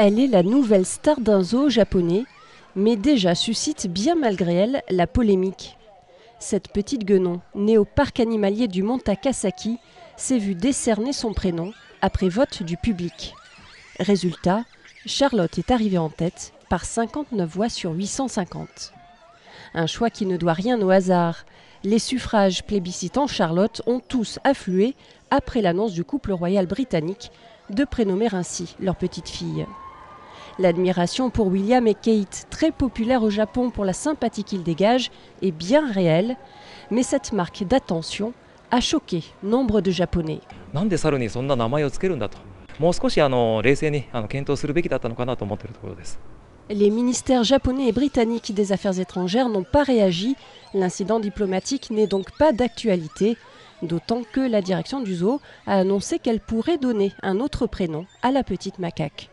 Elle est la nouvelle star d'un zoo japonais, mais déjà suscite bien malgré elle la polémique. Cette petite guenon, née au parc animalier du mont Takasaki, s'est vue décerner son prénom après vote du public. Résultat, Charlotte est arrivée en tête par 59 voix sur 850. Un choix qui ne doit rien au hasard. Les suffrages plébiscitant Charlotte ont tous afflué après l'annonce du couple royal britannique de prénommer ainsi leur petite fille. L'admiration pour William et Kate, très populaire au Japon pour la sympathie qu'ils dégagent, est bien réelle, mais cette marque d'attention a choqué nombre de Japonais. Les ministères japonais et britanniques des Affaires étrangères n'ont pas réagi. L'incident diplomatique n'est donc pas d'actualité, d'autant que la direction du zoo a annoncé qu'elle pourrait donner un autre prénom à la petite macaque.